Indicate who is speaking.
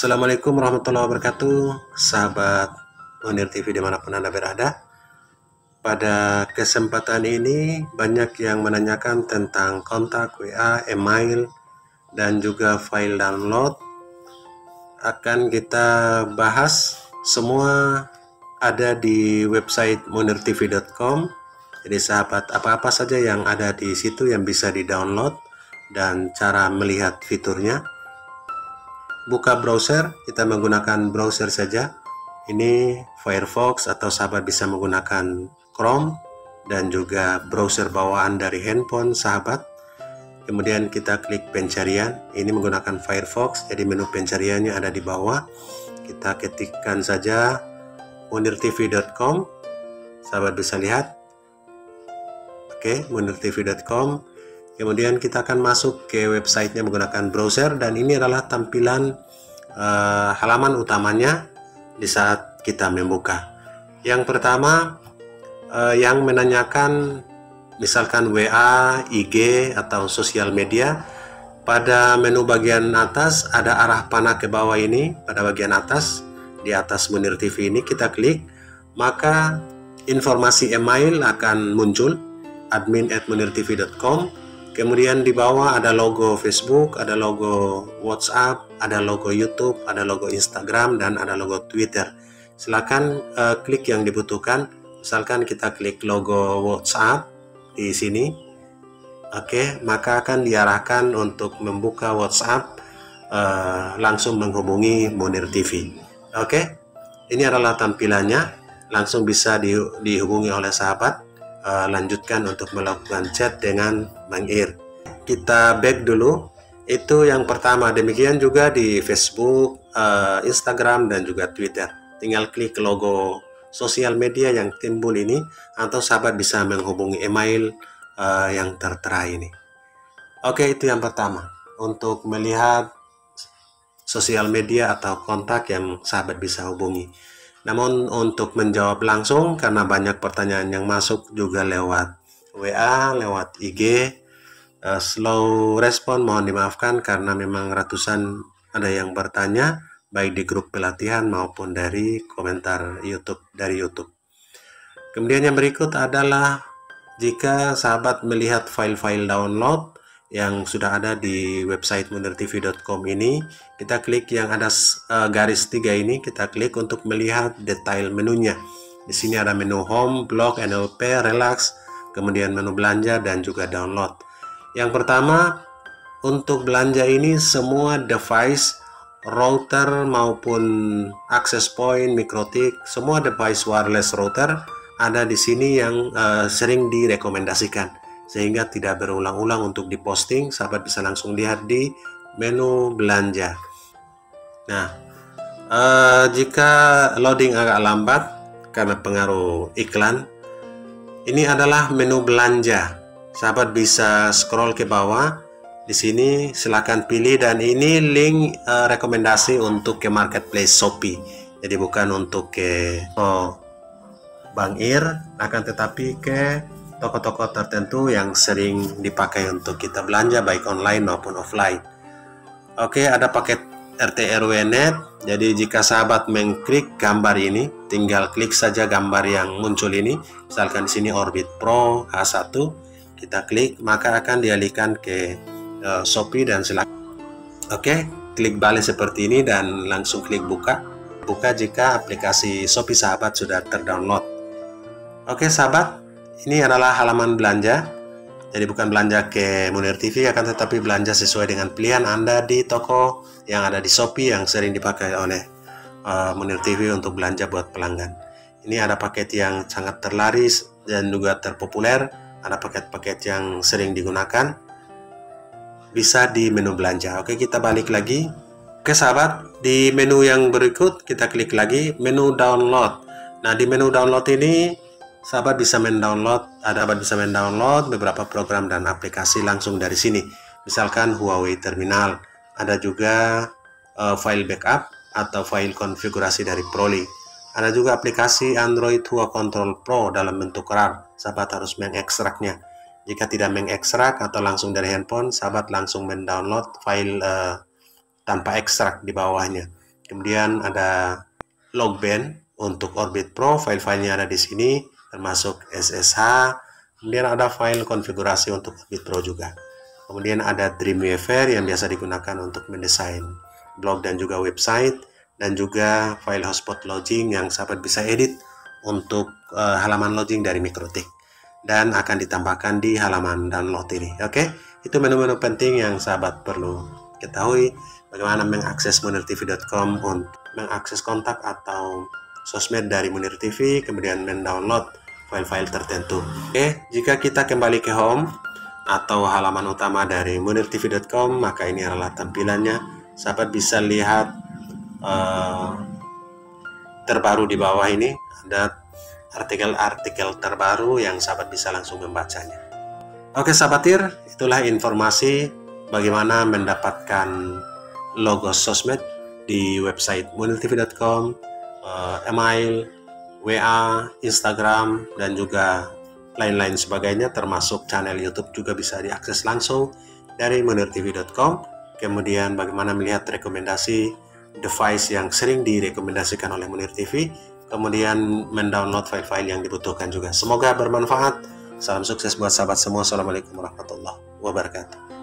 Speaker 1: Assalamualaikum warahmatullahi wabarakatuh. Sahabat Munir TV di mana pun Anda berada. Pada kesempatan ini banyak yang menanyakan tentang kontak WA, email dan juga file download. Akan kita bahas semua ada di website munirtv.com jadi sahabat apa-apa saja yang ada di situ yang bisa di download dan cara melihat fiturnya buka browser kita menggunakan browser saja. Ini Firefox atau sahabat bisa menggunakan Chrome dan juga browser bawaan dari handphone sahabat. Kemudian kita klik pencarian ini menggunakan Firefox jadi menu pencariannya ada di bawah. Kita ketikkan saja munirtv.com sahabat bisa lihat. Oke munirtv.com kemudian kita akan masuk ke websitenya menggunakan browser dan ini adalah tampilan uh, halaman utamanya di saat kita membuka. Yang pertama uh, yang menanyakan misalkan WA, IG atau sosial media pada menu bagian atas ada arah panah ke bawah ini pada bagian atas di atas Munir TV ini kita klik maka informasi email akan muncul admin at munirtv.com Kemudian di bawah ada logo Facebook, ada logo WhatsApp, ada logo YouTube, ada logo Instagram, dan ada logo Twitter. Silakan uh, klik yang dibutuhkan. Misalkan kita klik logo WhatsApp di sini. Oke, maka akan diarahkan untuk membuka WhatsApp uh, langsung menghubungi Munir TV. Oke, ini adalah tampilannya. Langsung bisa di, dihubungi oleh sahabat uh, lanjutkan untuk melakukan chat dengan Bang Ir. Kita back dulu. Itu yang pertama. Demikian juga di Facebook, uh, Instagram, dan juga Twitter. Tinggal klik logo sosial media yang timbul ini atau sahabat bisa menghubungi email uh, yang tertera ini. Oke, itu yang pertama. Untuk melihat sosial media atau kontak yang sahabat bisa hubungi. Namun untuk menjawab langsung karena banyak pertanyaan yang masuk juga lewat WA, lewat IG, uh, eh, slow respon mohon dimaafkan karena memang ratusan ada yang bertanya baik di grup pelatihan maupun dari komentar YouTube dari YouTube. Kemudian yang berikut adalah jika sahabat melihat file-file download yang sudah ada di website munirtv.com ini. Kita klik yang ada uh, garis tiga ini kita klik untuk melihat detail menunya. Di sini ada menu home blog NLP relax kemudian menu belanja dan juga download. Yang pertama untuk belanja ini semua device router maupun access point mikrotik semua device wireless router ada di sini yang uh, sering direkomendasikan sehingga tidak berulang-ulang untuk diposting sahabat bisa langsung lihat di menu belanja. Nah eh, jika loading agak lambat karena pengaruh iklan ini adalah menu belanja. Sahabat bisa scroll ke bawah. Di sini silahkan pilih dan ini link uh, rekomendasi untuk ke marketplace Shopee. Jadi bukan untuk ke oh, Bang Ir akan tetapi ke toko-toko tertentu yang sering dipakai untuk kita belanja baik online maupun offline. Oke, ada paket RT RW Net. Jadi jika sahabat mengklik gambar ini, tinggal klik saja gambar yang muncul ini. Misalkan di sini Orbit Pro H1, kita klik maka akan dialihkan ke uh, Shopee dan silakan. Oke, klik balik seperti ini dan langsung klik buka. Buka jika aplikasi Shopee sahabat sudah terdownload. Oke, sahabat, ini adalah halaman belanja. Jadi bukan belanja ke Munir TV akan tetapi belanja sesuai dengan pilihan Anda di toko yang ada di Shopee yang sering dipakai oleh uh, Munir TV untuk belanja buat pelanggan. Ini ada paket yang sangat terlaris dan juga terpopuler, ada paket-paket yang sering digunakan. Bisa di menu belanja. Oke, kita balik lagi. Oke, sahabat, di menu yang berikut kita klik lagi menu download. Nah, di menu download ini sahabat bisa mendownload, ada sahabat bisa mendownload beberapa program dan aplikasi langsung dari sini. Misalkan Huawei Terminal, ada juga uh, file backup atau file konfigurasi dari Prolink. Ada juga aplikasi Android Hua Control Pro dalam bentuk RAR. Sahabat harus mengekstraknya. Jika tidak mengekstrak atau langsung dari handphone, sahabat langsung mendownload file uh, tanpa ekstrak di bawahnya. Kemudian ada Logban untuk Orbit Pro, file-filenya ada di sini, termasuk SSH. Kemudian ada file konfigurasi untuk Orbit Pro juga. Kemudian ada Dreamweaver yang biasa digunakan untuk mendesain blog dan juga website dan juga file hotspot login yang sahabat bisa edit untuk uh, halaman login dari Mikrotik dan akan ditambahkan di halaman download ini. Oke, itu menu-menu penting yang sahabat perlu ketahui bagaimana mengakses munirtv.com untuk mengakses kontak atau sosmed dari Munir TV, kemudian mendownload file-file tertentu. Oke, jika kita kembali ke home, atau halaman utama dari munirtv.com maka ini adalah tampilannya. Sahabat bisa lihat uh, terbaru di bawah ini ada artikel-artikel terbaru yang sahabat bisa langsung membacanya. Oke sahabatir itulah informasi bagaimana mendapatkan logo sosmed di website munirtv.com uh, email WA, Instagram, dan juga lain-lain sebagainya termasuk channel YouTube juga bisa diakses langsung dari munirtv.com kemudian bagaimana melihat rekomendasi device yang sering direkomendasikan oleh Munir TV kemudian mendownload file-file yang dibutuhkan juga. Semoga bermanfaat. Salam sukses buat sahabat semua. Assalamualaikum warahmatullahi wabarakatuh